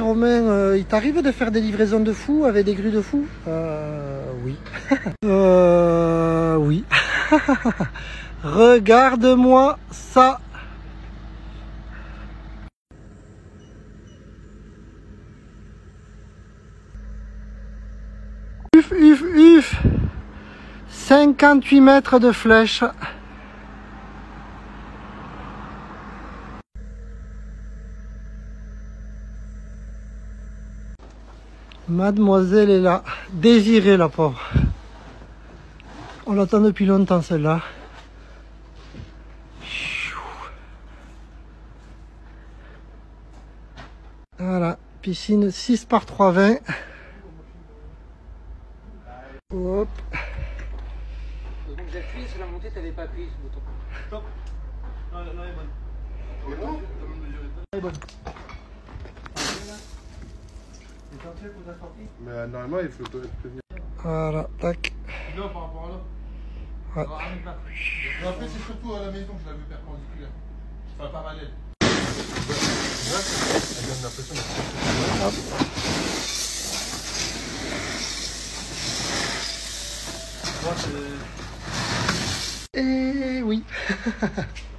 Romain, euh, il t'arrive de faire des livraisons de fous avec des grues de fous? Euh, oui. euh, oui. Regarde-moi ça. Uf, uf, uf. 58 mètres de flèche. Mademoiselle est là, désirée la pauvre. On l'attend depuis longtemps celle-là. Voilà, piscine 6 par 3,20. Hop. Appuyé sur la montée, t'avais pas appuyé le bouton. Non, non, elle est bonne. Elle est bonne Mais euh, normalement, il faut peut venir. Voilà, tac. Là, par rapport à là. Ouais. Là. Mais après, c'est surtout à la maison que je l'avais perpendiculaire. Enfin, parallèle. Là, elle donne l'impression de. Hop. Moi, c'est. Et oui.